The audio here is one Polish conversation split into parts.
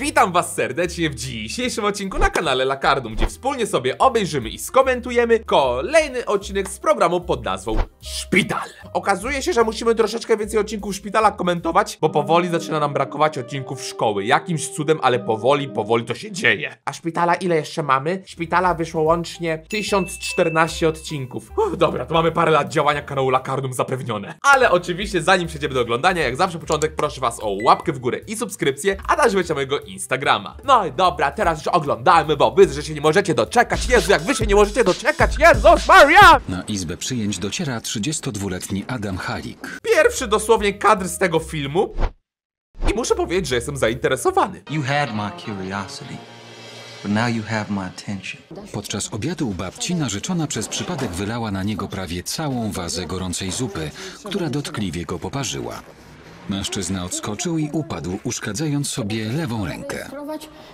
Witam was serdecznie w dzisiejszym odcinku na kanale Lakardum, gdzie wspólnie sobie obejrzymy i skomentujemy kolejny odcinek z programu pod nazwą Szpital. Okazuje się, że musimy troszeczkę więcej odcinków Szpitala komentować, bo powoli zaczyna nam brakować odcinków szkoły. Jakimś cudem, ale powoli, powoli to się dzieje. A Szpitala ile jeszcze mamy? Szpitala wyszło łącznie 1014 odcinków. Dobra, to mamy parę lat działania kanału Lakardum zapewnione. Ale oczywiście, zanim przejdziemy do oglądania, jak zawsze początek proszę was o łapkę w górę i subskrypcję, a także mojego Instagrama. No i dobra, teraz już oglądajmy, bo wy, że się nie możecie doczekać. Jezu, jak wy się nie możecie doczekać, Jezus Maria! Na izbę przyjęć dociera 32-letni Adam Halik. Pierwszy dosłownie kadr z tego filmu. I muszę powiedzieć, że jestem zainteresowany. You had my curiosity, but now you have my attention. Podczas obiadu u babci narzeczona przez przypadek wylała na niego prawie całą wazę gorącej zupy, która dotkliwie go poparzyła. Mężczyzna odskoczył i upadł, uszkadzając sobie lewą rękę.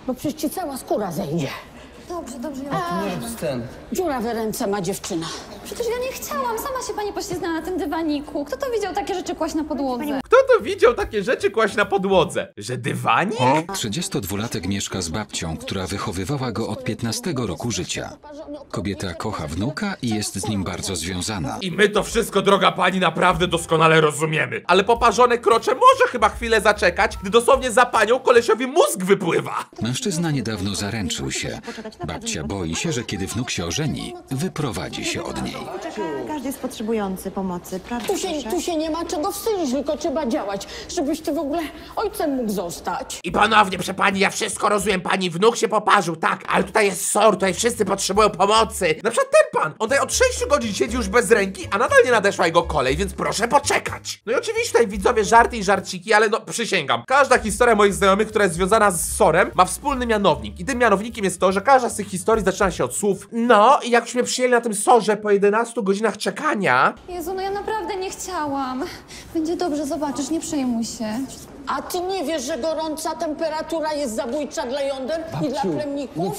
Bo przecież ci cała skóra zejdzie. Dobrze, dobrze, ja Dziurawe ręce ma dziewczyna. Przecież ja nie chciałam, sama się pani poślizgnęła na tym dywaniku. Kto to widział takie rzeczy kłaść na podłodze? Kto to widział takie rzeczy kłaść na podłodze? Że dywanik? 32-latek mieszka z babcią, która wychowywała go od 15 roku życia. Kobieta kocha wnuka i jest z nim bardzo związana. I my to wszystko, droga pani, naprawdę doskonale rozumiemy. Ale poparzone krocze może chyba chwilę zaczekać, gdy dosłownie za panią kolesiowi mózg wypływa. Mężczyzna niedawno zaręczył się. Babcia boi się, że kiedy wnuk się ożeni, wyprowadzi się od niej. Każdy jest potrzebujący pomocy, prawda? Tu się, proszę? tu się nie ma czego wstydzić, tylko trzeba działać, żebyś ty w ogóle ojcem mógł zostać. I ponownie, proszę pani, ja wszystko rozumiem, pani wnuk się poparzył, tak, ale tutaj jest SOR, tutaj wszyscy potrzebują pomocy. Na przykład ten pan, on tutaj od 6 godzin siedzi już bez ręki, a nadal nie nadeszła jego kolej, więc proszę poczekać. No i oczywiście tutaj widzowie żarty i żarciki, ale no przysięgam, każda historia moich znajomych, która jest związana z SORem, ma wspólny mianownik. I tym mianownikiem jest to, że każda z tych historii zaczyna się od słów no i jakśmy przyjęli na tym SORze po 11 godzinach czekania, Jezu, no ja naprawdę nie chciałam. Będzie dobrze, zobaczysz, nie przejmuj się. A ty nie wiesz, że gorąca temperatura jest zabójcza dla jąder i dla plemników?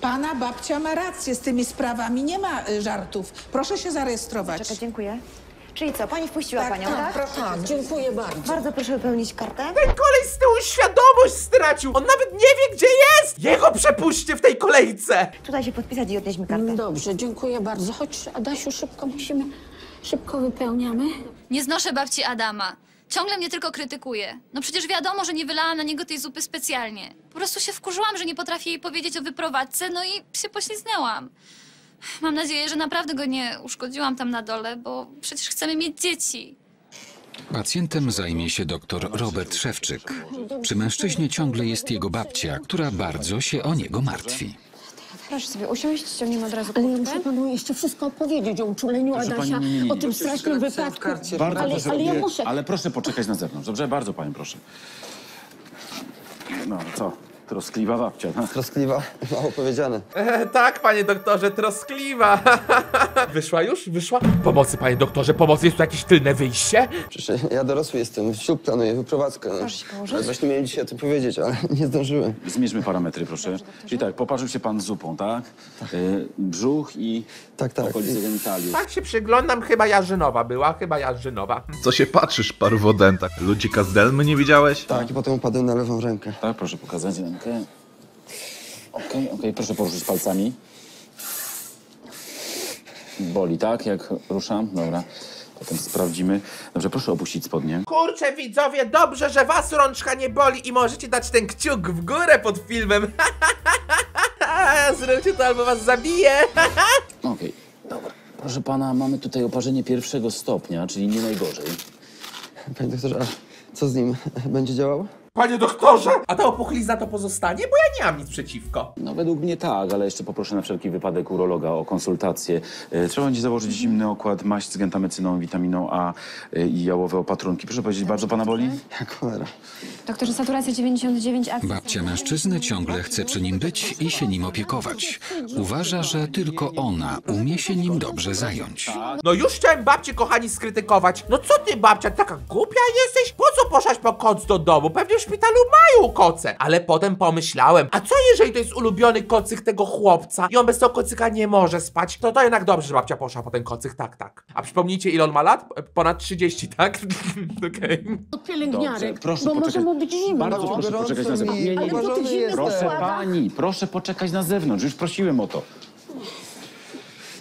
Pana babcia ma rację z tymi sprawami, nie ma y, żartów. Proszę się zarejestrować. Czekaj, dziękuję. Czyli co, pani wpuściła Tak, panią, tak, tak? proszę. Tak, dziękuję bardzo. Bardzo proszę wypełnić kartę. Ten kolej z tyłu świadomość stracił, on nawet nie wie gdzie jest. Jego przepuśćcie w tej kolejce. Tutaj się podpisać i odnieść mi kartę. Dobrze, dziękuję bardzo. Chodź, Adasiu, szybko musimy, szybko wypełniamy. Nie znoszę babci Adama. Ciągle mnie tylko krytykuje. No przecież wiadomo, że nie wylałam na niego tej zupy specjalnie. Po prostu się wkurzyłam, że nie potrafię jej powiedzieć o wyprowadzce, no i się poślizgnęłam. Mam nadzieję, że naprawdę go nie uszkodziłam tam na dole, bo przecież chcemy mieć dzieci. Pacjentem zajmie się doktor Robert Szewczyk. Przy mężczyźnie ciągle jest jego babcia, która bardzo się o niego martwi. Proszę sobie usiąść, ściągniemy od razu Ale ja muszę panu jeszcze wszystko opowiedzieć o uczuleniu Adasia, o tym strasznym wypadku. Bardzo Ale, proszę, ale ja nie, muszę. ale proszę poczekać na zewnątrz, dobrze? Bardzo panią proszę. No co, troskliwa babcia, no. Troskliwa, mało powiedziane. E, tak, panie doktorze, troskliwa. Wyszła już? Wyszła? Pomocy, panie doktorze, pomocy. Jest tu jakieś tylne wyjście? Przecież ja dorosły jestem, ślub planuję, wyprowadzkę. No. Proszę się położyć. Ale Właśnie miałem dzisiaj o tym powiedzieć, ale nie zdążyłem. Zmierzmy parametry, proszę. Czyli tak, poparzył się pan z zupą, tak? Y, brzuch i Tak, tak. okolice genitaliów. Tak się przyglądam, chyba Jarzynowa była, chyba Jarzynowa. Co się patrzysz, parwodentach? Ludzika z Delmy nie widziałeś? Tak, i potem upadłem na lewą rękę. Tak, proszę pokazać rękę. Okej, okej, proszę poruszyć palcami. Boli, tak? Jak ruszam? Dobra. Potem sprawdzimy. Dobrze, proszę opuścić spodnie. Kurczę, widzowie, dobrze, że was rączka nie boli i możecie dać ten kciuk w górę pod filmem. Zróbcie to albo was zabiję. Okej, dobra. Proszę pana, mamy tutaj oparzenie pierwszego stopnia, czyli nie najgorzej. Panie doktorze, a co z nim? Będzie działało? Panie doktorze! A ta opuchlizna to pozostanie? Bo ja nie mam nic przeciwko. No według mnie tak, ale jeszcze poproszę na wszelki wypadek urologa o konsultację. E, Trzeba będzie założyć zimny okład, maść z gentamecyną, witaminą A e, i jałowe opatrunki. Proszę powiedzieć, bardzo pana boli? Jak cholera. Doktorze, saturacja 99, akcja. Babcia mężczyzny ciągle chce przy nim być i się nim opiekować. Uważa, że tylko ona umie się nim dobrze zająć. No już chciałem babcię, kochani, skrytykować. No co ty, babcia, taka głupia jesteś? Po co poszłaś po koc do domu? Pewnie już szpitalu mają koce. Ale potem pomyślałem, a co jeżeli to jest ulubiony kocyk tego chłopca i on bez tego kocyka nie może spać? To to jednak dobrze, że babcia poszła po ten kocyk, tak, tak. A przypomnijcie, ile on ma lat? Ponad 30, tak? Okej. Od pielęgniarek, Dobrze, proszę bo może poczekać. mu być zimno. Bardzo proszę Gorąco poczekać na zewnątrz. Nie, nie, Ale nie. zimnych Proszę pani, proszę poczekać na zewnątrz. Już prosiłem o to.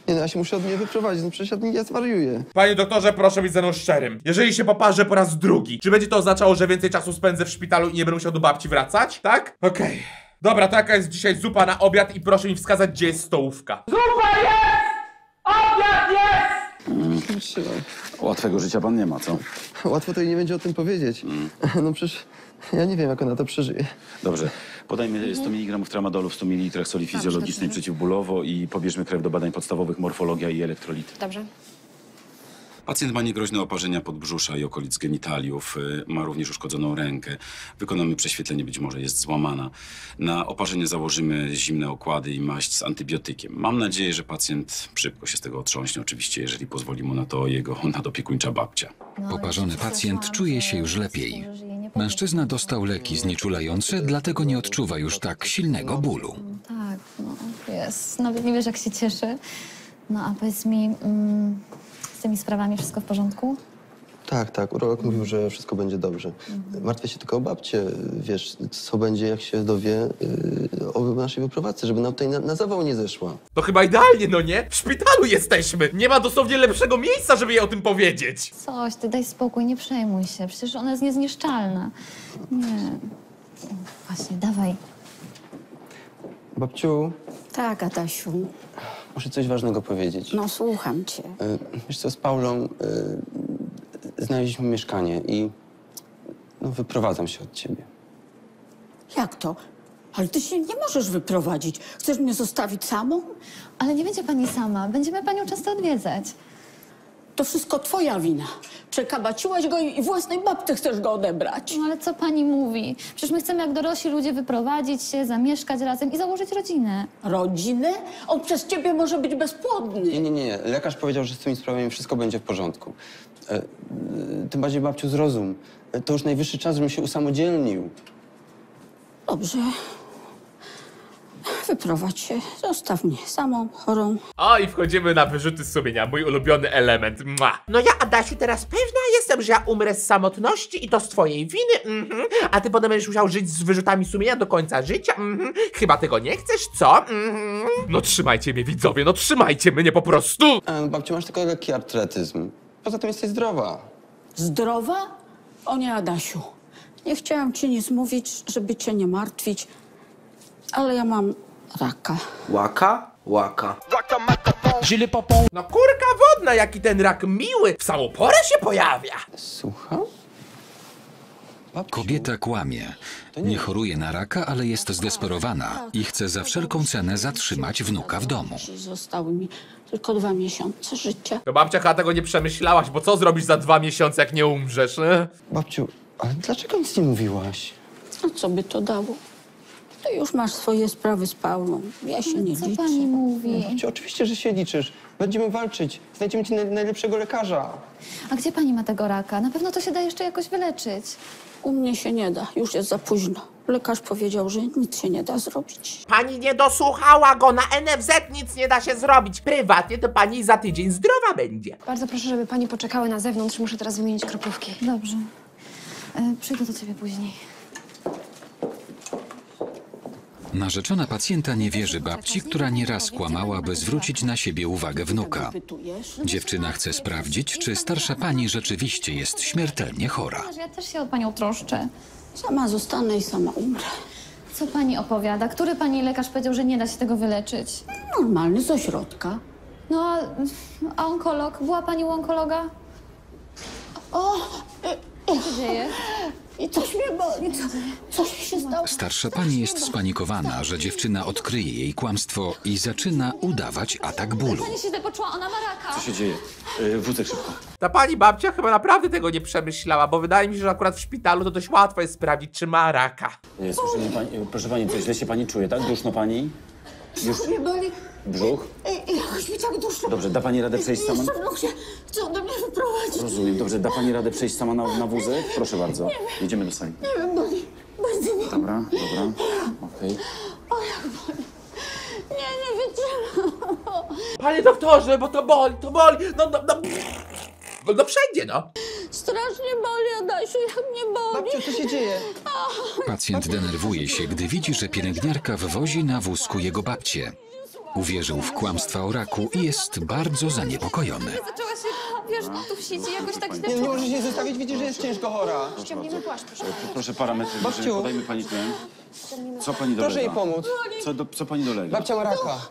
Nie no, ja się muszę od niej wyprowadzić, no przecież ja, ja zwariuję. Panie doktorze, proszę być ze mną szczerym. Jeżeli się poparzę po raz drugi, czy będzie to oznaczało, że więcej czasu spędzę w szpitalu i nie będę musiał do babci wracać? Tak? Okej. Dobra, to jaka jest dzisiaj zupa na obiad i proszę mi wskazać, gdzie jest stołówka. Trzymaj. Łatwego życia pan nie ma, co? Łatwo to jej nie będzie o tym powiedzieć. No przecież ja nie wiem, jak ona to przeżyje. Dobrze, podajmy 100 mg tramadolu w 100 ml soli fizjologicznej przeciwbólowo i pobierzmy krew do badań podstawowych morfologia i elektrolity. Dobrze. Pacjent ma niegroźne oparzenia podbrzusza i okolic genitaliów. y, Ma również uszkodzoną rękę. Wykonamy prześwietlenie, być może jest złamana. Na oparzenie założymy zimne okłady i maść z antybiotykiem. Mam nadzieję, że pacjent szybko się z tego otrząśnie. Oczywiście, jeżeli pozwoli mu na to jego nadopiekuńcza babcia. Poparzony pacjent czuje się już lepiej. Mężczyzna dostał leki znieczulające, dlatego nie odczuwa już tak silnego bólu. Tak, no jest. Nawet nie wiesz, jak się cieszę. No a powiedz mi, mm, z tymi sprawami wszystko w porządku? Tak, tak, urolog mówił, że wszystko będzie dobrze. Martwię się tylko o babcię, wiesz, co będzie, jak się dowie yy, o naszej wyprowadzce, żeby nam tutaj na, na zawał nie zeszła. To chyba idealnie, no nie? W szpitalu jesteśmy! Nie ma dosłownie lepszego miejsca, żeby jej o tym powiedzieć! Coś, ty daj spokój, nie przejmuj się. Przecież ona jest niezniszczalna. Nie. Właśnie, dawaj. Babciu, Tak, Adasiu, muszę coś ważnego powiedzieć. no słucham cię. Yy, wiesz co, z Paulą yy, znaleźliśmy mieszkanie i no, wyprowadzam się od ciebie. Jak to? Ale ty się nie możesz wyprowadzić. Chcesz mnie zostawić samą? Ale nie będzie pani sama. Będziemy panią często odwiedzać. To wszystko twoja wina. Przekabaciłaś go i własnej babty chcesz go odebrać. No ale co pani mówi? Przecież my chcemy jak dorośli ludzie wyprowadzić się, zamieszkać razem i założyć rodzinę. Rodzinę? On przez ciebie może być bezpłodny. Nie, nie, nie. Lekarz powiedział, że z tymi sprawami wszystko będzie w porządku. E, tym bardziej babciu zrozum. To już najwyższy czas, żebym się usamodzielnił. Dobrze. Wyprowadź się. Zostaw mnie samą, chorą. O, i wchodzimy na wyrzuty sumienia, mój ulubiony element. Mua. No ja, Adasiu, teraz pewna jestem, że ja umrę z samotności i to z twojej winy, mhm. A ty potem będziesz musiał żyć z wyrzutami sumienia do końca życia, mhm. Chyba tego nie chcesz, co? Mhm. No trzymajcie mnie, widzowie, no trzymajcie mnie po prostu! E, babciu, masz tylko lekki artretyzm. Poza tym jesteś zdrowa. Zdrowa? O nie, Adasiu. Nie chciałam ci nic mówić, żeby cię nie martwić, ale ja mam raka. Łaka? Łaka. No kurka wodna, jaki ten rak miły, w samą porę się pojawia! Słucham? Kobieta kłamie. Nie choruje na raka, ale jest zdesperowana i chce za wszelką cenę zatrzymać wnuka w domu. Zostały mi tylko dwa miesiące życia. To babcia chyba tego nie przemyślałaś, bo co zrobisz za dwa miesiące, jak nie umrzesz, e? Babciu, ale dlaczego nic nie mówiłaś? A co by to dało? Ty już masz swoje sprawy z Paulą. Ja się nie Co liczę. pani mówi? Babciu, oczywiście, że się liczysz. Będziemy walczyć. Znajdziemy ci naj- najlepszego lekarza. A gdzie pani ma tego raka? Na pewno to się da jeszcze jakoś wyleczyć. U mnie się nie da. Już jest za późno. Lekarz powiedział, że nic się nie da zrobić. Pani nie dosłuchała go, na NFZ nic nie da się zrobić. Prywatnie to pani za tydzień zdrowa będzie. Bardzo proszę, żeby pani poczekała na zewnątrz. Muszę teraz wymienić kroplówki. Dobrze. E, przyjdę do ciebie później. Narzeczona pacjenta nie wierzy babci, która nieraz kłamała, by zwrócić na siebie uwagę wnuka. Pytujesz? Dziewczyna chce sprawdzić, czy starsza pani rzeczywiście jest śmiertelnie chora. Ja też się o panią troszczę. Sama zostanę i sama umrę. Co pani opowiada? Który pani lekarz powiedział, że nie da się tego wyleczyć? Normalny z ośrodka. No, a, a onkolog? Była pani u onkologa? O! Co się dzieje? I coś mnie boli. Co, coś. Starsza pani jest spanikowana, że dziewczyna odkryje jej kłamstwo i zaczyna udawać atak bólu. Pani się źle poczuła, ona ma raka. Co się dzieje? Yy, wózek szybko. Ta pani babcia chyba naprawdę tego nie przemyślała, bo wydaje mi się, że akurat w szpitalu to dość łatwo jest sprawdzić, czy ma raka. Nie, słyszy mnie pani, proszę pani, coś źle się pani czuje, tak? Duszno pani? Już Mnie boli. brzuch? I, i jakoś mi tak duszno. Dobrze, da pani radę przejść sama? Jeszcze chce ode mnie wyprowadzić. Rozumiem. Dobrze, da pani radę przejść sama na, na wózek? Proszę bardzo. Jedziemy do sali. Nie wiem, boli. Dobra, dobra, okej. Nie, nie wytrzymam. Panie doktorze, bo to boli, to boli. No, no, no. No, no wszędzie, no. Strasznie boli, Adasiu, jak mnie boli. Babciu, co się dzieje? Pacjent denerwuje się, gdy widzi, że pielęgniarka wwozi na wózku jego babcię. Uwierzył w kłamstwa o raku i jest bardzo zaniepokojony. Zaczęła się, wiesz, dusić i jakoś tak źle Nie, nie możesz jej zostawić, widzisz, że jest ciężko chora. Ściągnijmy płaszcz, proszę. Proszę parametry, Babciu. wyżej, podajmy pani tlen. Co pani dolega? Proszę jej pomóc. Co, do, co pani dolega? Babcia ma raka.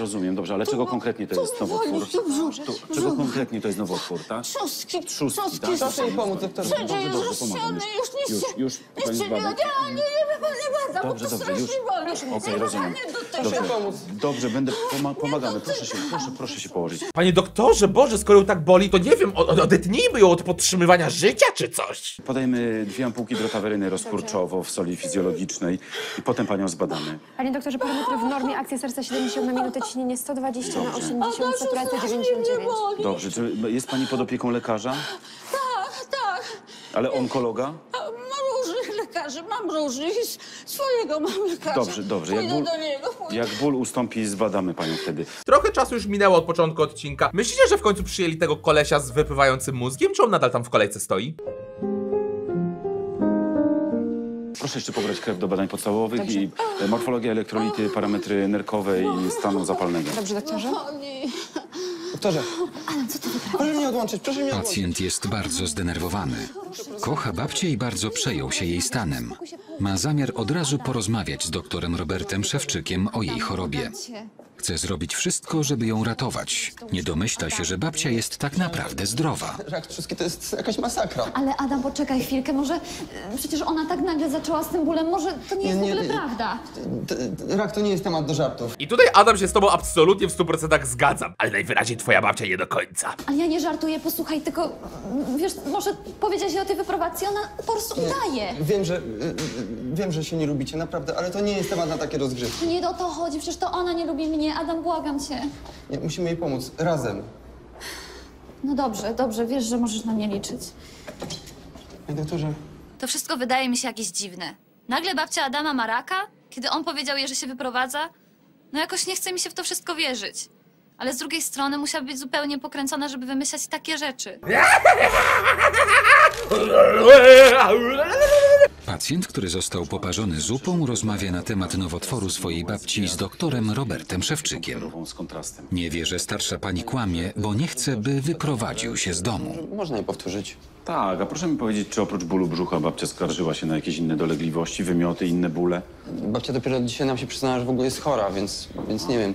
Rozumiem, dobrze, ale czego konkretnie to jest nowotwór? To, czego konkretnie to jest nowotwór, tak? Trzustki, Trzustki, tak? Proszę jej pomóc, doktorze. Wszędzie jest dobrze, już nic Już, się... już, nic pani się nie... zbada. Nie, nie, nie, nie Dobrze, to dobrze, już. strasznie boli. Okej, rozumiem. Nie. Dobrze, pomóc. dobrze, będę, poma pomagamy, proszę się, proszę, proszę się położyć. Panie doktorze, Boże, skoro ją tak boli, to nie wiem, od- odetnijmy ją od podtrzymywania życia czy coś. Podajmy dwie ampułki drotaweryny rozkurczowo w soli fizjologicznej i potem panią zbadamy. Panie doktorze, parametry w normie, akcja serca 70 na minutę, ciśnienie 120 na 80, saturacja 99. Dobrze, czy jest pani pod opieką lekarza? Tak, tak. Ale onkologa? Mam różnych lekarzy, mam różnych i s- swojego mam lekarza. Dobrze, dobrze. Jak Pójdę ból, do niego, pójdę. jak ból ustąpi, zbadamy panią wtedy. Trochę czasu już minęło od początku odcinka. Myślicie, że w końcu przyjęli tego kolesia z wypływającym mózgiem, czy on nadal tam w kolejce stoi? Proszę jeszcze pobrać krew do badań podstawowych i e, morfologia, elektrolity, parametry nerkowe i stanu zapalnego. Dobrze, doktorze? Boli. Doktorze. Proszę mnie odłączyć, proszę mnie odłączyć. Pacjent jest bardzo zdenerwowany. Kocha babcię i bardzo przejął się jej stanem. Ma zamiar od razu porozmawiać z doktorem Robertem Szewczykiem o jej chorobie. Chce zrobić wszystko, żeby ją ratować. Nie domyśla się, że babcia jest tak naprawdę zdrowa. Rak trzustki to jest jakaś masakra. Ale Adam, poczekaj chwilkę, może... y, Przecież ona tak nagle zaczęła z tym bólem, może to nie jest w ogóle nie. prawda. T- t- Rak to nie jest temat do żartów. I tutaj Adam się z tobą absolutnie w 100% zgadzam, ale najwyraźniej twoja babcia nie do końca. Ale ja nie żartuję, posłuchaj, tylko... mm, Wiesz, może powiedzieć jej o tej wyprowadze, ona po prostu udaje. Wiem, że y, y, wiem, że się nie lubicie, naprawdę, ale to nie jest temat na takie rozgrzewki. Nie o to chodzi, przecież to ona nie lubi mnie. Adam, błagam cię. Nie, musimy jej pomóc, razem. No dobrze, dobrze, wiesz, że możesz na mnie liczyć. Panie doktorze, To wszystko wydaje mi się jakieś dziwne. Nagle babcia Adama ma raka, kiedy on powiedział jej, że się wyprowadza. No jakoś nie chce mi się w to wszystko wierzyć. Ale z drugiej strony musiała być zupełnie pokręcona, żeby wymyślać takie rzeczy. Pacjent, który został poparzony zupą, rozmawia na temat nowotworu swojej babci z doktorem Robertem Szewczykiem. Nie wie, że starsza pani kłamie, bo nie chce, by wyprowadził się z domu. można je powtórzyć. Tak, a proszę mi powiedzieć, czy oprócz bólu brzucha babcia skarżyła się na jakieś inne dolegliwości, wymioty, inne bóle? Babcia dopiero dzisiaj nam się przyznała, że w ogóle jest chora, więc, więc nie wiem.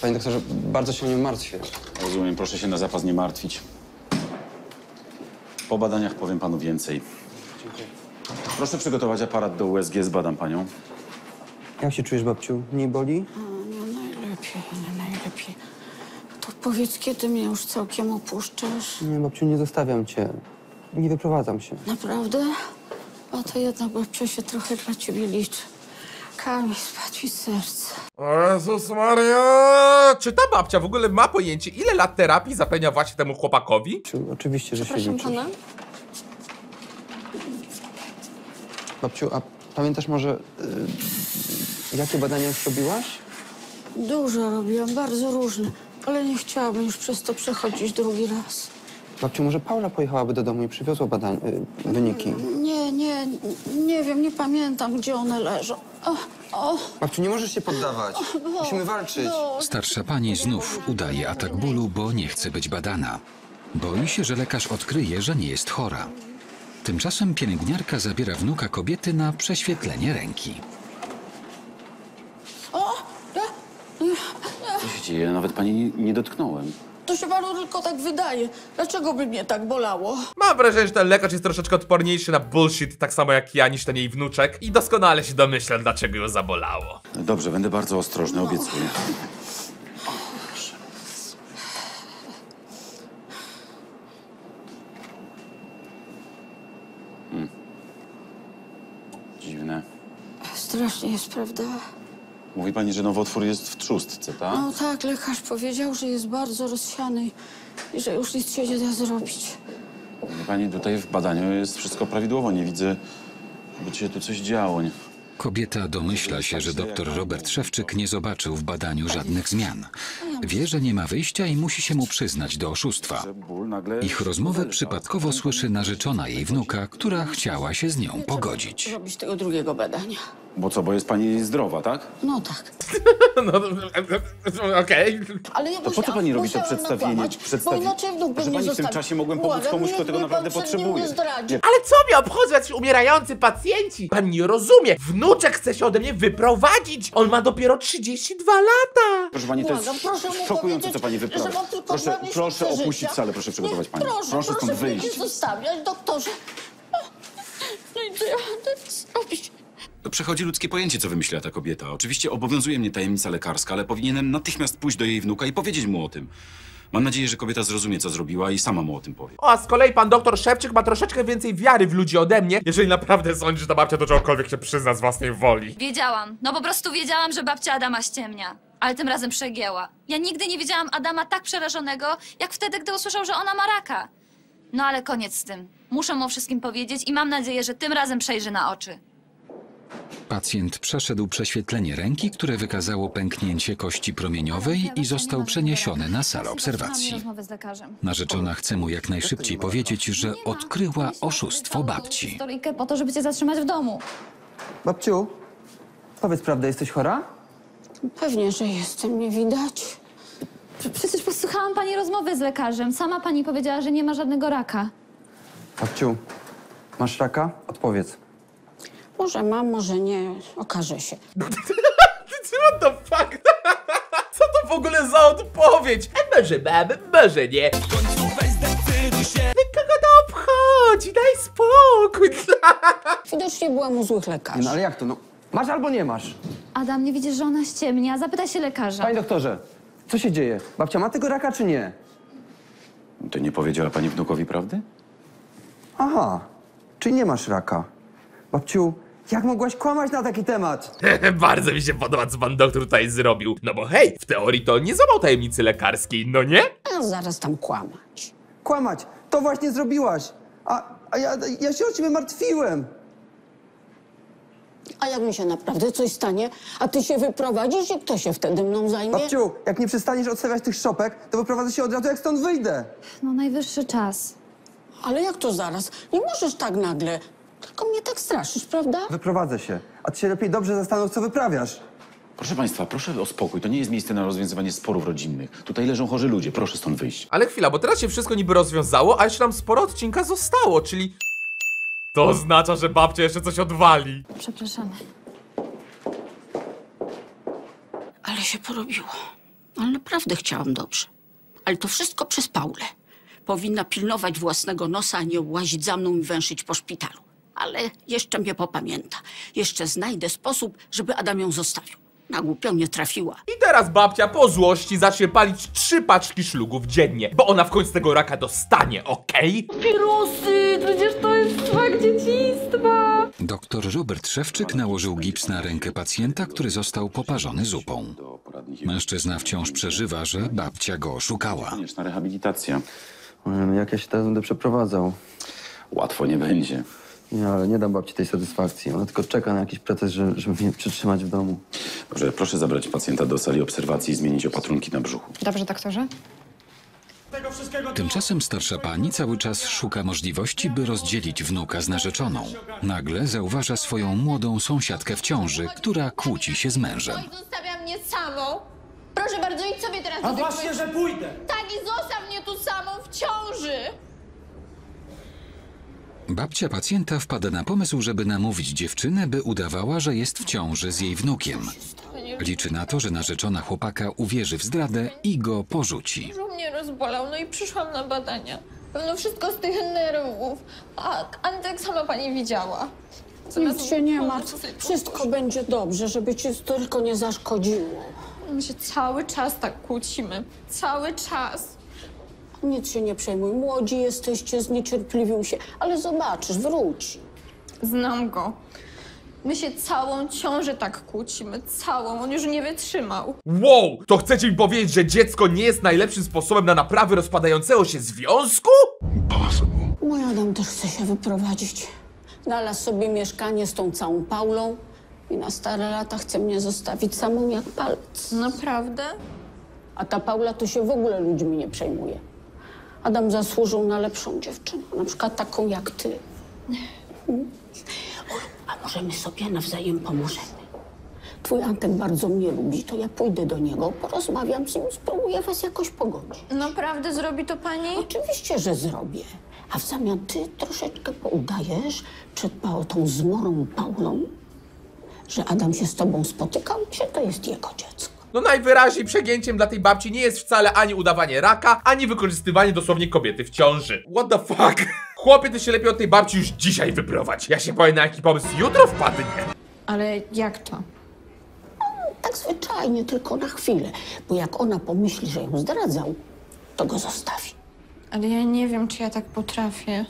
Panie doktorze, bardzo się o nią martwię. Rozumiem, proszę się na zapas nie martwić. Po badaniach powiem panu więcej. Proszę przygotować aparat do USG, zbadam panią. Jak się czujesz, babciu? Nie boli? No najlepiej, no najlepiej. To powiedz, kiedy mnie już całkiem opuszczasz? Nie, babciu, nie zostawiam cię. Nie wyprowadzam się. Naprawdę? A to jednak babcia się trochę dla ciebie liczy. Kamil, spadł mi serce. O Jezus Maria! Czy ta babcia w ogóle ma pojęcie, ile lat terapii zapewnia właśnie temu chłopakowi? Babciu, oczywiście, że się Proszę liczysz. pana. Babciu, a pamiętasz może, y, jakie badania już robiłaś? Dużo robiłam, bardzo różne, ale nie chciałabym już przez to przechodzić drugi raz. Babciu, może Paula pojechałaby do domu i przywiozła badań, y, wyniki. Nie, nie, nie wiem, nie pamiętam, gdzie one leżą. O, o, Babciu, nie możesz się poddawać. Musimy walczyć. Starsza pani znów udaje atak bólu, bo nie chce być badana. Boi się, że lekarz odkryje, że nie jest chora. Tymczasem pielęgniarka zabiera wnuka kobiety na prześwietlenie ręki. o, nie, Co się dzieje? Nawet pani nie, nie dotknąłem. to się panu tylko tak wydaje. Dlaczego by mnie tak bolało? Mam wrażenie, że ten lekarz jest troszeczkę odporniejszy na bullshit, tak samo jak ja, niż ten jej wnuczek. I doskonale się domyślam, dlaczego ją zabolało. Dobrze, będę bardzo ostrożny, obiecuję. Hmm. Dziwne. Strasznie jest, prawda? Mówi pani, że nowotwór jest w trzustce, tak? No tak, lekarz powiedział, że jest bardzo rozsiany i że już nic się nie da zrobić. Mówi pani, tutaj w badaniu jest wszystko prawidłowo. Nie widzę, żeby się tu coś działo. Nie? Kobieta domyśla się, że dr Robert Szewczyk nie zobaczył w badaniu żadnych zmian. Wie, że nie ma wyjścia i musi się mu przyznać do oszustwa. Ich rozmowę przypadkowo słyszy narzeczona jej wnuka, która chciała się z nią pogodzić. Robić tego drugiego badania. Bo co, bo jest pani zdrowa, tak? No tak. No, okej. Ale ja To po co pani robi to przedstawienie? Przedstawi- Bo inaczej wnuk by mnie pani, w tym zostawił. czasie mogłem pomóc Błagam, komuś, niech kto tego mnie naprawdę pan przed nim potrzebuje. nie zdradzi. Ale co mnie obchodzą jacyś umierający pacjenci? Pan nie rozumie. Wnuczek chce się ode mnie wyprowadzić. On ma dopiero 32 lata. Proszę pani, to Błagam, jest proszę szokujące, co pani że wyprawia. mam tylko Proszę, dwa miesiące proszę opuścić życia. salę, proszę przygotować Nie, panią. Proszę, Proszę stąd mnie wyjść. nie zostawiać, doktorze. No i co ja teraz zrobić? To przechodzi ludzkie pojęcie, co wymyśliła ta kobieta. Oczywiście obowiązuje mnie tajemnica lekarska, ale powinienem natychmiast pójść do jej wnuka i powiedzieć mu o tym. Mam nadzieję, że kobieta zrozumie, co zrobiła i sama mu o tym powie. O, a z kolei pan doktor Szewczyk ma troszeczkę więcej wiary w ludzi ode mnie, jeżeli naprawdę sądzi, że ta babcia do czegokolwiek się przyzna z własnej woli. Wiedziałam. No po prostu wiedziałam, że babcia Adama ściemnia. Ale tym razem przegięła. Ja nigdy nie widziałam Adama tak przerażonego, jak wtedy, gdy usłyszał, że ona ma raka. No ale koniec z tym. Muszę mu o wszystkim powiedzieć i mam nadzieję, że tym razem przejrzy na oczy. Pacjent przeszedł prześwietlenie ręki, które wykazało pęknięcie kości promieniowej i został przeniesiony na salę obserwacji. rozmowę z lekarzem. Narzeczona chce mu jak najszybciej powiedzieć, że odkryła oszustwo babci. Po to, żeby cię zatrzymać w domu. Babciu, powiedz prawdę, jesteś chora? Pewnie, że jestem, nie widać. Przecież posłuchałam pani rozmowy z lekarzem. Sama pani powiedziała, że nie ma żadnego raka. Babciu, masz raka? Odpowiedz. Może mam, może nie, okaże się. What the fuck? Co to w ogóle za odpowiedź? E, może mam, może nie. Kogo to obchodzi? Daj spokój. Widocznie byłam u złych lekarzy. no ale jak to? No, masz albo nie masz? Adam, nie widzisz, że ona ściemnia? Zapytaj się lekarza. Panie doktorze, co się dzieje? Babcia ma tego raka czy nie? To nie powiedziała pani wnukowi prawdy? Aha, czy nie masz raka? Babciu, jak mogłaś kłamać na taki temat? Bardzo mi się podoba, co pan doktor tutaj zrobił. No bo hej, w teorii to nie złamał tajemnicy lekarskiej, no nie? A zaraz tam kłamać. Kłamać, to właśnie zrobiłaś. A, a ja, ja się o ciebie martwiłem. A jak mi się naprawdę coś stanie, a ty się wyprowadzisz i kto się wtedy mną zajmie? Babciu, jak nie przestaniesz odstawiać tych szopek, to wyprowadzę się od razu, jak stąd wyjdę. No najwyższy czas. Ale jak to zaraz? Nie możesz tak nagle. Tylko mnie tak straszysz, prawda? Wyprowadzę się. A ty się lepiej dobrze zastanów, co wyprawiasz. Proszę państwa, proszę o spokój. To nie jest miejsce na rozwiązywanie sporów rodzinnych. Tutaj leżą chorzy ludzie. Proszę stąd wyjść. Ale chwila, bo teraz się wszystko niby rozwiązało, a jeszcze nam sporo odcinka zostało, czyli... To oznacza, że babcia jeszcze coś odwali. Przepraszamy. Ale się porobiło. Ale naprawdę chciałam dobrze. Ale to wszystko przez Paulę. Powinna pilnować własnego nosa, a nie łazić za mną i węszyć po szpitalu. Ale jeszcze mnie popamięta. Jeszcze znajdę sposób, żeby Adam ją zostawił. Na głupią nie trafiła. I teraz babcia po złości zacznie palić trzy paczki szlugów dziennie, bo ona w końcu tego raka dostanie, okej? Pirusy! Przecież to smak dzieciństwa! Doktor Robert Szewczyk nałożył gips na rękę pacjenta, który został poparzony zupą. Mężczyzna wciąż przeżywa, że babcia go oszukała. Konieczna rehabilitacja. No jak ja się teraz będę przeprowadzał? Łatwo nie będzie. Nie, ale nie dam babci tej satysfakcji. Ona tylko czeka na jakiś pretekst, że- żeby mnie przytrzymać w domu. Dobrze, proszę zabrać pacjenta do sali obserwacji i zmienić opatrunki na brzuchu. Dobrze, doktorze? Tymczasem starsza pani cały czas szuka możliwości, by rozdzielić wnuka z narzeczoną. Nagle zauważa swoją młodą sąsiadkę w ciąży, która kłóci się z mężem. Zostawia mnie samą. Proszę bardzo, idź sobie teraz do właśnie, że pójdę. Tak, i zostaw mnie tu samą w ciąży. Babcia pacjenta wpada na pomysł, żeby namówić dziewczynę, by udawała, że jest w ciąży z jej wnukiem. Liczy na to, że narzeczona chłopaka uwierzy w zdradę i go porzuci. Brzuch mnie rozbolał, no i przyszłam na badania. Pewno wszystko z tych nerwów. A Antek sama pani widziała. Nic się nie martw. Wszystko będzie dobrze, żeby ci tylko nie zaszkodziło. My się cały czas tak kłócimy. Cały czas. Nic się nie przejmuj. Młodzi jesteście, zniecierpliwił się, ale zobaczysz, wróci. Znam go. My się całą ciążę tak kłócimy. Całą. On już nie wytrzymał. Wow, to chcecie mi powiedzieć, że dziecko nie jest najlepszym sposobem na naprawę rozpadającego się związku? Mój Adam też chce się wyprowadzić. Znalazł sobie mieszkanie z tą całą Paulą. I na stare lata chce mnie zostawić samą jak palec. Naprawdę? A ta Paula to się w ogóle ludźmi nie przejmuje. Adam zasłużył na lepszą dziewczynę, na przykład taką jak ty. A może my sobie nawzajem pomożemy? Twój Antek bardzo mnie lubi, to ja pójdę do niego, porozmawiam z nim, spróbuję was jakoś pogodzić. Naprawdę zrobi to pani? Oczywiście, że zrobię. A w zamian ty troszeczkę poudajesz przed tą zmorą Paulą, że Adam się z tobą spotykał, że to jest jego dziecko. No najwyraźniej przegięciem dla tej babci nie jest wcale ani udawanie raka, ani wykorzystywanie dosłownie kobiety w ciąży. What the fuck? Chłopie, ty się lepiej od tej babci już dzisiaj wyprowadź. Ja się powiem na jaki pomysł jutro wpadnie. Ale jak to? Tak zwyczajnie, tylko na chwilę. Bo jak ona pomyśli, że ją zdradzał, to go zostawi. Ale ja nie wiem, czy ja tak potrafię.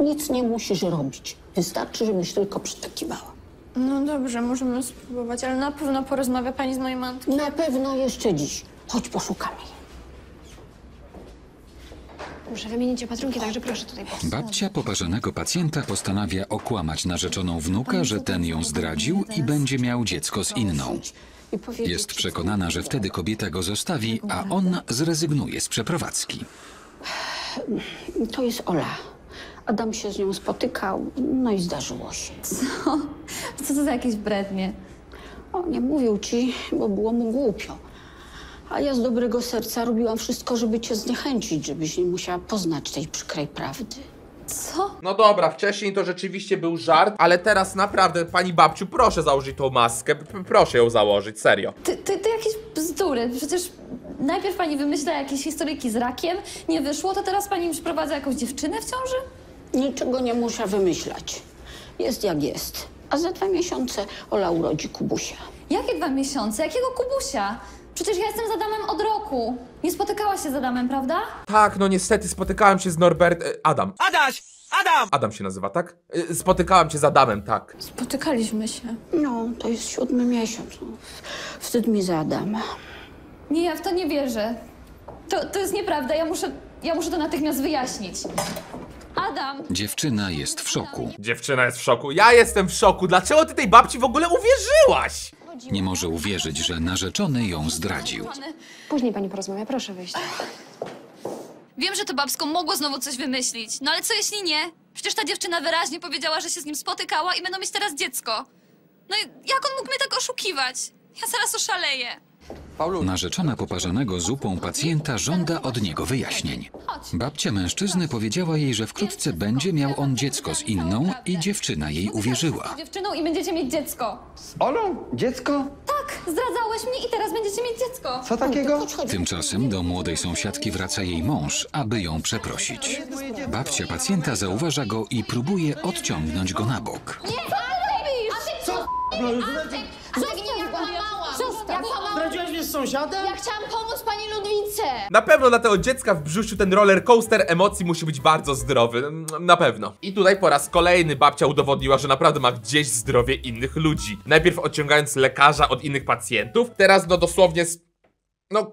Nic nie musisz robić. Wystarczy, żebyś tylko przytakiwała. No dobrze, możemy spróbować, ale na pewno porozmawia pani z moim Antkiem. Na pewno jeszcze dziś. Chodź, poszukamy jej. Muszę wymienić opatrunki, także proszę tutaj. Babcia poparzonego pacjenta postanawia okłamać narzeczoną wnuka, że ten ją zdradził i będzie miał dziecko z inną. Jest przekonana, że wtedy kobieta go zostawi, a on zrezygnuje z przeprowadzki. To jest Ola. Adam się z nią spotykał, no i zdarzyło się. Co? Co to za jakieś brednie? O, nie mówił ci, bo było mu głupio. A ja z dobrego serca robiłam wszystko, żeby cię zniechęcić, żebyś nie musiała poznać tej przykrej prawdy. Co? No dobra, wcześniej to rzeczywiście był żart, ale teraz naprawdę, pani babciu, proszę założyć tą maskę. P- proszę ją założyć, serio. Ty, ty, ty jakieś bzdury. Przecież najpierw pani wymyśla jakieś historyjki z rakiem, nie wyszło, to teraz pani mi przyprowadza jakąś dziewczynę w ciąży? Niczego nie muszę wymyślać. Jest jak jest. A za dwa miesiące Ola urodzi Kubusia. Jakie dwa miesiące? Jakiego Kubusia? Przecież ja jestem z Adamem od roku. Nie spotykałaś się z Adamem, prawda? Tak, no niestety spotykałem się z Norbert... e, Adam. Adaś! Adam! Adam się nazywa, tak? E, Spotykałem się z Adamem, tak. Spotykaliśmy się. No, to jest siódmy miesiąc. No, Wstyd mi za Adama. Nie, ja w to nie wierzę. To, to jest nieprawda. Ja muszę, ja muszę to natychmiast wyjaśnić. Adam! Dziewczyna jest w szoku. Dziewczyna jest w szoku. Ja jestem w szoku. Dlaczego ty tej babci w ogóle uwierzyłaś? Nie może uwierzyć, że narzeczony ją zdradził. Później pani porozmawia, proszę wyjść. Wiem, że to babsko mogło znowu coś wymyślić. No ale co jeśli nie? Przecież ta dziewczyna wyraźnie powiedziała, że się z nim spotykała i będą mieć teraz dziecko. No i jak on mógł mnie tak oszukiwać? Ja zaraz oszaleję. Narzeczona poparzonego zupą pacjenta żąda od niego wyjaśnień. Babcia mężczyzny powiedziała jej, że wkrótce będzie miał on dziecko z inną i dziewczyna jej uwierzyła. Z dziewczyną i będziecie mieć dziecko. Z Olą? Dziecko? Tak, zdradzałeś mnie i teraz będziecie mieć dziecko. Co takiego? Tymczasem do młodej sąsiadki wraca jej mąż, aby ją przeprosić. Babcia pacjenta zauważa go i próbuje odciągnąć go na bok. Nie, co ty robisz? Co? Antek, Antek, sąsiadem? Ja chciałam pomóc pani Ludwice. Na pewno dla tego dziecka w brzusiu ten roller coaster emocji musi być bardzo zdrowy. Mm, Na pewno. I tutaj po raz kolejny babcia udowodniła, że naprawdę ma gdzieś zdrowie innych ludzi. Najpierw odciągając lekarza od innych pacjentów, teraz no dosłownie z... No...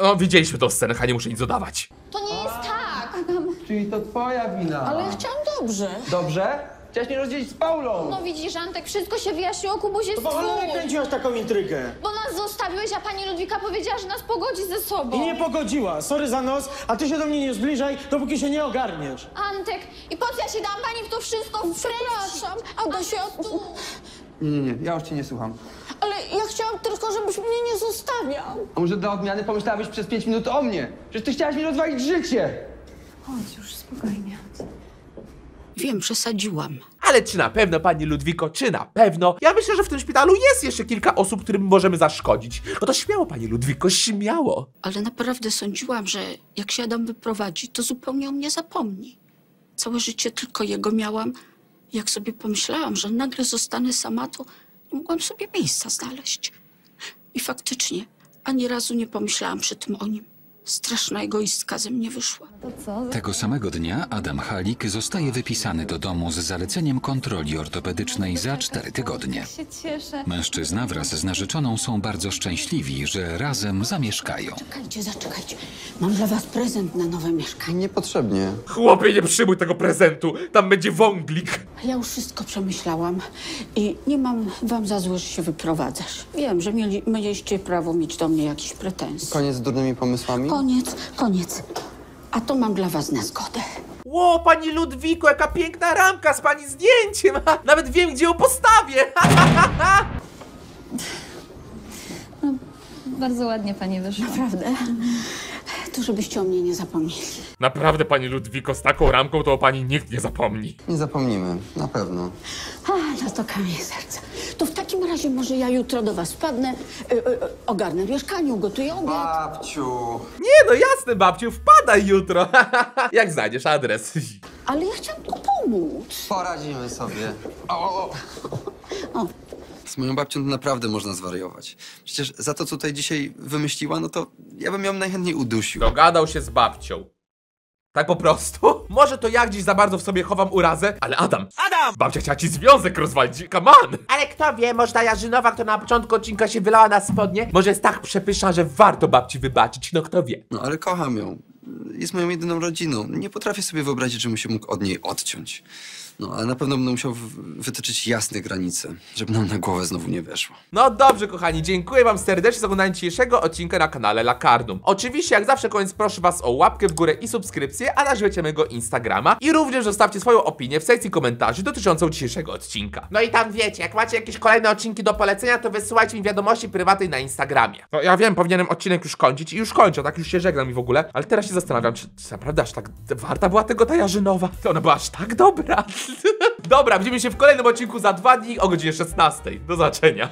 No, widzieliśmy tą scenę, nie muszę nic dodawać. To nie jest tak. Czyli to twoja wina. Ale ja chciałam dobrze. Dobrze? Chciałaś mnie rozdzielić z Paulą. No widzisz, Antek, wszystko się wyjaśniło, Kubuś jest To po cholerę twój. kręciłaś taką intrygę. Bo nas zostawiłeś, a pani Ludwika powiedziała, że nas pogodzi ze sobą. I nie pogodziła. Sorry za nos, a ty się do mnie nie zbliżaj, dopóki się nie ogarniesz. Antek, i po co ja się dam pani w to wszystko Przepraszam, Adasia, Nie, nie, nie, ja już cię nie słucham. ale ja chciałam tylko, żebyś mnie nie zostawiał. A może dla odmiany pomyślałabyś przez pięć minut o mnie? Przecież ty chciałaś mi rozwalić życie. Chodź już, spokojnie. Wiem, przesadziłam. Ale czy na pewno, pani Ludwiko, czy na pewno? Ja myślę, że w tym szpitalu jest jeszcze kilka osób, którym możemy zaszkodzić. No to śmiało, pani Ludwiko, śmiało. Ale naprawdę sądziłam, że jak się Adam wyprowadzi, to zupełnie o mnie zapomni. Całe życie tylko jego miałam. Jak sobie pomyślałam, że nagle zostanę sama, to nie mogłam sobie miejsca znaleźć. I faktycznie ani razu nie pomyślałam przy tym o nim. Straszna egoistka ze mnie wyszła. Tego samego dnia Adam Halik zostaje wypisany do domu z zaleceniem kontroli ortopedycznej za cztery tygodnie. się cieszę. Mężczyzna wraz z narzeczoną są bardzo szczęśliwi, że razem zamieszkają. Czekajcie, zaczekajcie. Mam dla was prezent na nowe mieszkanie. Niepotrzebnie. Chłopie, nie przyjmuj tego prezentu, tam będzie wąglik. Ja już wszystko przemyślałam i nie mam wam za złe, że się wyprowadzasz. Wiem, że mieli, mieliście prawo mieć do mnie jakieś pretensje. Koniec z durnymi pomysłami? Koniec, koniec. A to mam dla was na zgodę. Ło, pani Ludwiko, jaka piękna ramka z pani zdjęciem! Nawet wiem, gdzie ją postawię! Bardzo ładnie pani wyszła. Naprawdę? To żebyście o mnie nie zapomnieli. Naprawdę, pani Ludwiko, z taką ramką to o pani nikt nie zapomni. Nie zapomnimy, na pewno. A, no to kamień serca. To w takim razie może ja jutro do was wpadnę, y, y, ogarnę mieszkanie, ugotuję obiad. Babciu! Nie no, jasne, babciu, wpadaj jutro. Jak znajdziesz adres. Ale ja chciałam tylko pomóc. Poradzimy sobie. O, O, Z moją babcią to naprawdę można zwariować. Przecież za to, co tutaj dzisiaj wymyśliła, no to ja bym ją najchętniej udusił. Dogadał się z babcią. Tak po prostu? Może to ja gdzieś za bardzo w sobie chowam urazę, ale Adam. Adam! Babcia chciała ci związek rozwalić, come on! Ale kto wie, może ta Jarzynowa, która na początku odcinka się wylała na spodnie, może jest tak przepyszna, że warto babci wybaczyć, no kto wie. No ale kocham ją. Jest moją jedyną rodziną. Nie potrafię sobie wyobrazić, żebym się mógł od niej odciąć. No, ale na pewno będę musiał wytyczyć jasne granice, żeby nam na głowę znowu nie weszło. No dobrze, kochani, dziękuję wam serdecznie za oglądanie dzisiejszego odcinka na kanale Lakardum. Oczywiście, jak zawsze, koniec proszę was o łapkę w górę i subskrypcję, a także wiecie mojego Instagrama i również zostawcie swoją opinię w sekcji komentarzy dotyczącą dzisiejszego odcinka. No i tam wiecie, jak macie jakieś kolejne odcinki do polecenia, to wysyłajcie mi wiadomości prywatnej na Instagramie. No ja wiem, powinienem odcinek już kończyć i już kończę, tak już się żegnam i w ogóle, ale teraz się zastanawiam, czy, czy naprawdę aż tak warta była tego ta Jarzynowa? To ona była aż tak dobra. Dobra, widzimy się w kolejnym odcinku za dwa dni o godzinie 16. Do zobaczenia.